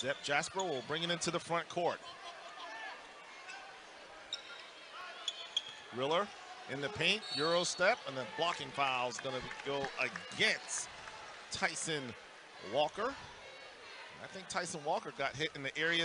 Zep Jasper will bring it into the front court. Riller in the paint, Euro step, and the blocking foul is going to go against Tyson Walker. I think Tyson Walker got hit in the area